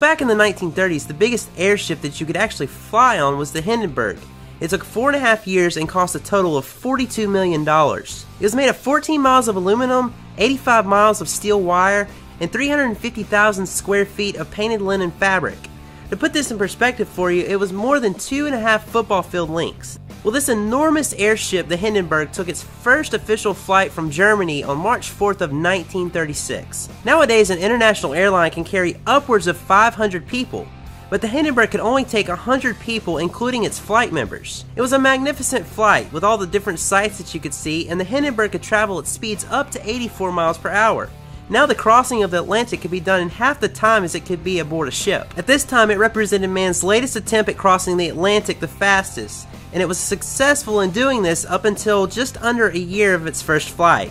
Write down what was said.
Back in the 1930s, the biggest airship that you could actually fly on was the Hindenburg. It took four and a half years and cost a total of $42 million. It was made of 14 miles of aluminum, 85 miles of steel wire, and 350,000 square feet of painted linen fabric. To put this in perspective for you, it was more than two and a half football field lengths. Well, this enormous airship, the Hindenburg, took its first official flight from Germany on March 4th of 1936. Nowadays, an international airline can carry upwards of 500 people, but the Hindenburg could only take 100 people, including its flight members. It was a magnificent flight with all the different sights that you could see, and the Hindenburg could travel at speeds up to 84 miles per hour. Now the crossing of the Atlantic could be done in half the time as it could be aboard a ship. At this time, it represented man's latest attempt at crossing the Atlantic the fastest, and it was successful in doing this up until just under a year of its first flight.